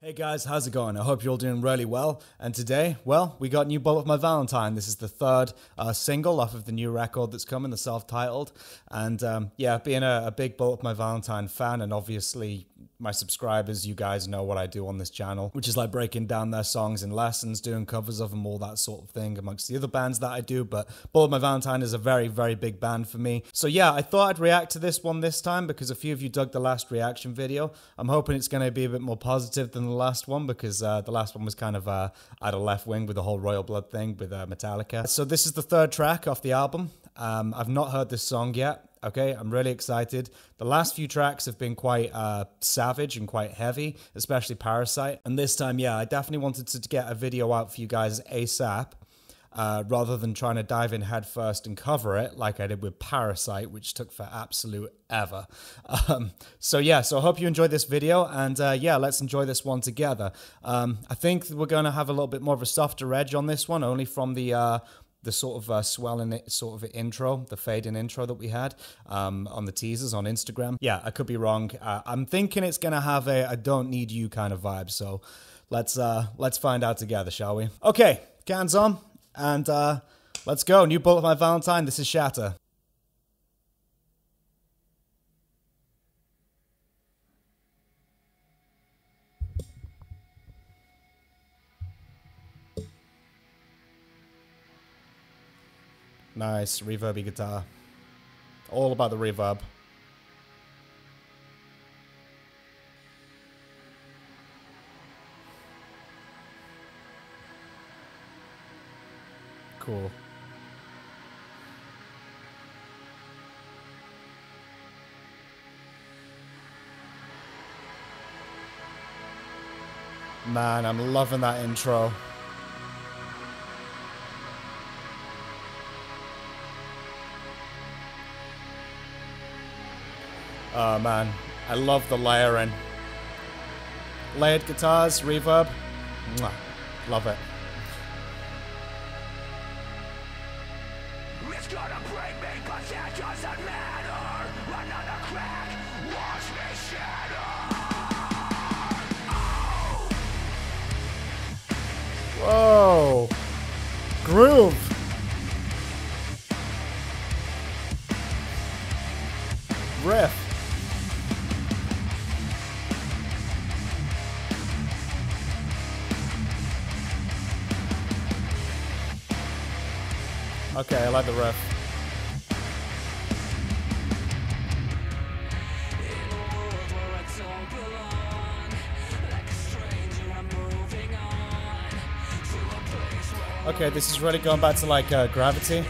Hey guys, how's it going? I hope you're all doing really well. And today, well, we got New Bullet For My Valentine. This is the third uh, single off of the new record that's coming, the self titled. And um, yeah, being a, a, big Bullet For My Valentine fan, and obviously my subscribers, you guys know what I do on this channel, which is like breaking down their songs in lessons, doing covers of them, all that sort of thing, amongst the other bands that I do. But Bullet For My Valentine is a very, very big band for me. So yeah, I thought I'd react to this one this time because a few of you dug the last reaction video. I'm hoping it's going to be a bit more positive than the last one because uh, the last one was kind of uh, at a left wing with the whole Royal Blood thing with uh, Metallica. So this is the third track off the album. Um, I've not heard this song yet. Okay, I'm really excited. The last few tracks have been quite uh, savage and quite heavy, especially Parasite. And this time, yeah, I definitely wanted to get a video out for you guys ASAP. Uh, rather than trying to dive in headfirst and cover it like I did with Parasite, which took for absolute ever. Um, so yeah, so I hope you enjoyed this video, and uh, yeah, let's enjoy this one together. Um, I think we're going to have a little bit more of a softer edge on this one, only from the uh, the sort of uh, swelling sort of intro, the fading intro that we had um, on the teasers on Instagram. Yeah, I could be wrong. Uh, I'm thinking it's gonna have a "I don't need you" kind of vibe. So let's uh, let's find out together, shall we? Okay, cans on, and uh, let's go. New bullet my Valentine. This is Shatter. Nice, reverby guitar. All about the reverb. Cool. Man, I'm loving that intro. Oh man, I love the layering. Layered guitars, reverb. Mwah. Love it. It's gonna Okay, this is really going back to like uh, gravity.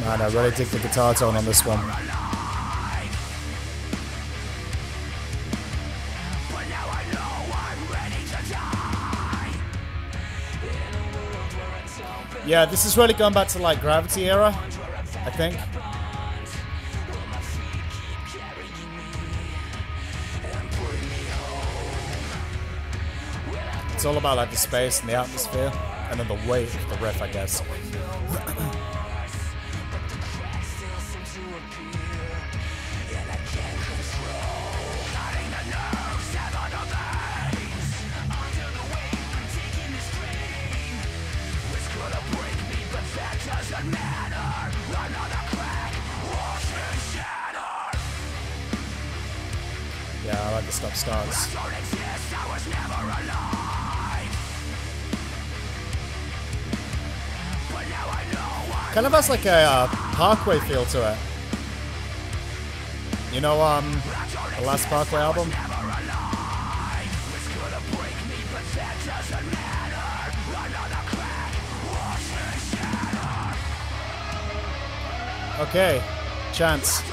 Man, I really dig the guitar tone on this one. Yeah, this is really going back to like Gravity era, I think. It's all about like the space and the atmosphere, and then the weight of the riff, I guess. Stop starts. Kind of has like a uh, Parkway feel to it. You know, um, the last Parkway album? Okay, chance.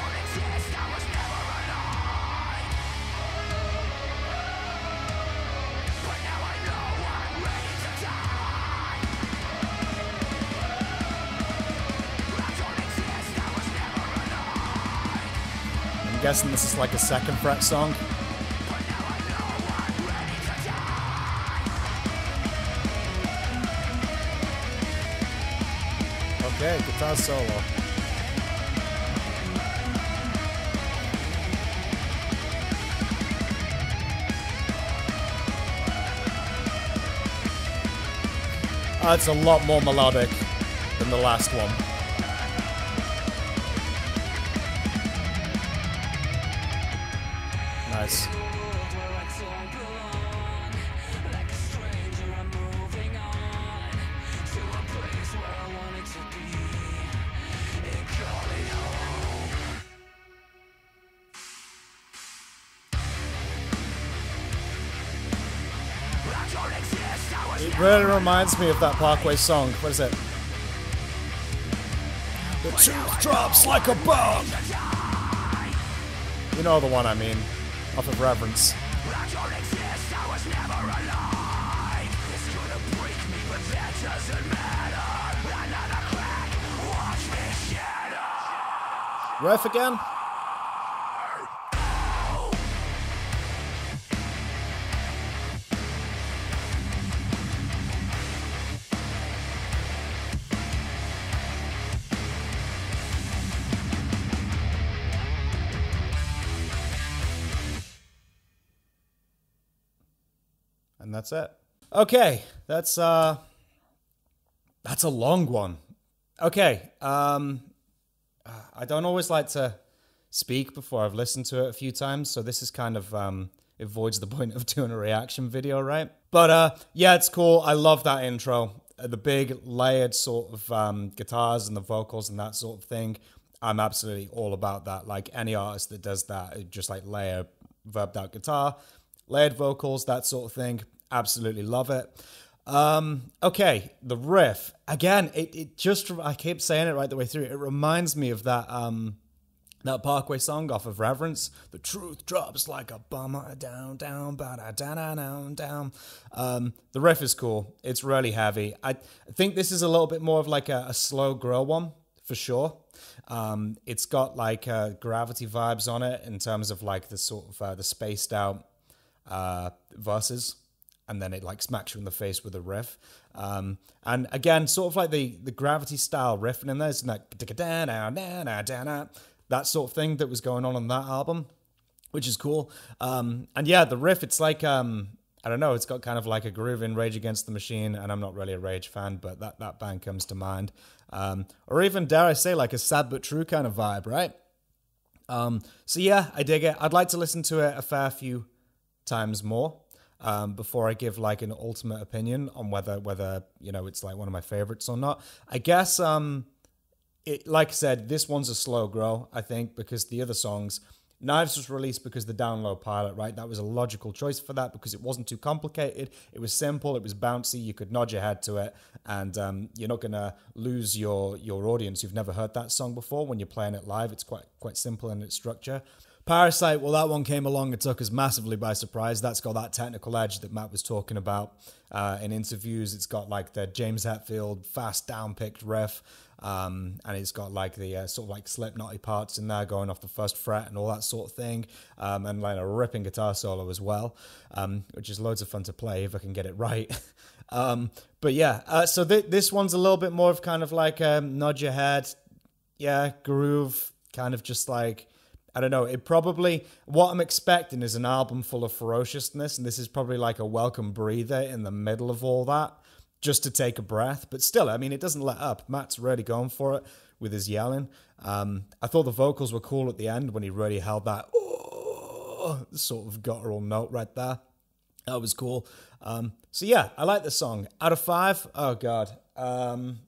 Guessing this is like a second fret song. Okay, guitar solo. Uh, it's a lot more melodic than the last one. Nice. It really reminds me of that Parkway song. What is it? The truth drops like a bomb. You know the one I mean, off of Reverence. Ref again? That's it. Okay, that's uh that's a long one. Okay, um I don't always like to speak before I've listened to it a few times, so this is kind of um avoids the point of doing a reaction video, right? But uh yeah, it's cool. I love that intro. Uh, the big layered sort of um guitars and the vocals and that sort of thing. I'm absolutely all about that. Like any artist that does that, just like layer verbed out guitar, layered vocals, that sort of thing. Absolutely love it. Um, okay, the riff again. It, it just I keep saying it right the way through. It reminds me of that um that Parkway song off of Reverence. The truth drops like a bomb down down ba da down down down. Um, the riff is cool. It's really heavy. I think this is a little bit more of like a, a slow grow one for sure. Um, it's got like uh, gravity vibes on it in terms of like the sort of uh, the spaced out uh, verses and then it like smacks you in the face with a riff. Um, and again, sort of like the the gravity style riffing in there, isn't that that sort of thing that was going on on that album, which is cool. Um, and yeah, the riff, it's like um, I don't know, it's got kind of like a groove in Rage Against the Machine, and I'm not really a Rage fan, but that that band comes to mind. Um, or even dare I say, like a sad but true kind of vibe, right? Um, so yeah, I dig it. I'd like to listen to it a fair few times more um, before I give like an ultimate opinion on whether whether you know it's like one of my favorites or not. I guess um, it like I said, this one's a slow grow. I think because the other songs. Knives was released because the download pilot, right? That was a logical choice for that because it wasn't too complicated. It was simple. It was bouncy. You could nod your head to it, and um, you're not gonna lose your your audience who've never heard that song before when you're playing it live. It's quite quite simple in its structure. Parasite, well, that one came along and took us massively by surprise. That's got that technical edge that Matt was talking about uh, in interviews. It's got like the James Hetfield fast down-picked riff, um, and it's got like the uh, sort of like Slipknotty parts in there going off the first fret and all that sort of thing, um, and like a ripping guitar solo as well, um, which is loads of fun to play if I can get it right. Um, but yeah, uh, so th- this one's a little bit more of kind of like a um, nod your head, yeah, groove, kind of just like I don't know. It probably what I'm expecting is an album full of ferociousness, and this is probably like a welcome breather in the middle of all that, just to take a breath. But still, I mean, it doesn't let up. Matt's really going for it with his yelling. Um, I thought the vocals were cool at the end when he really held that oh, sort of guttural note right there. That was cool. Um, so yeah, I like the song. Out of five, oh god. Um,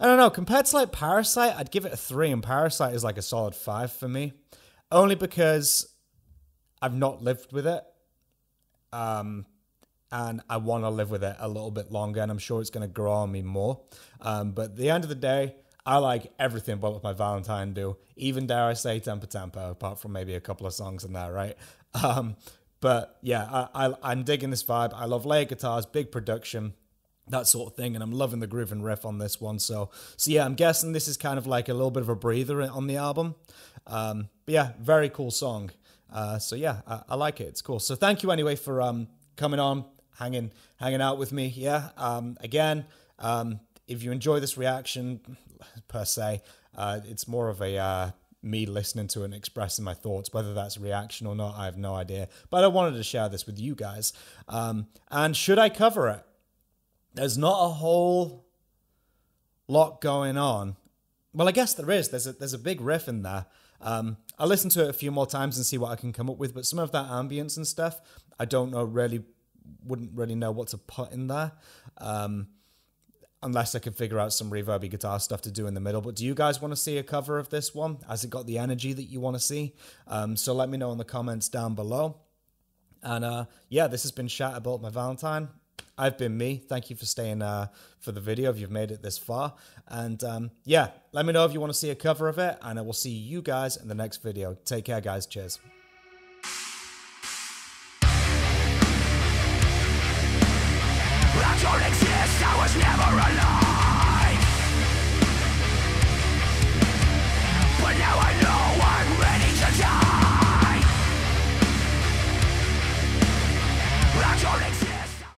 I don't know. Compared to like Parasite, I'd give it a three, and Parasite is like a solid five for me, only because I've not lived with it, um, and I want to live with it a little bit longer, and I'm sure it's going to grow on me more. Um, but at the end of the day, I like everything Bullet For My Valentine do, even dare I say Temper Temper, apart from maybe a couple of songs in there, right? Um, but yeah, I, I, I'm digging this vibe. I love layer guitars, big production that sort of thing. And I'm loving the and riff on this one. So, so yeah, I'm guessing this is kind of like a little bit of a breather on the album. Um, but yeah, very cool song. Uh, so yeah, I, I, like it. It's cool. So thank you anyway for um, coming on, hanging, hanging out with me. Yeah. Um, again, um, if you enjoy this reaction per se, uh, it's more of a uh, me listening to and expressing my thoughts. Whether that's reaction or not, I have no idea. But I wanted to share this with you guys. Um, and should I cover it? There's not a whole lot going on. Well, I guess there is. There's a there's a big riff in there. Um, I'll listen to it a few more times and see what I can come up with. But some of that ambience and stuff, I don't know really, wouldn't really know what to put in there. Um, unless I can figure out some reverby guitar stuff to do in the middle. But do you guys want to see a cover of this one? Has it got the energy that you want to see? Um, so let me know in the comments down below. And uh, yeah, this has been Chat About My Valentine. I've been me. Thank you for staying uh, for the video if you've made it this far. And um, yeah, let me know if you want to see a cover of it. And I will see you guys in the next video. Take care, guys. Cheers. I was never alone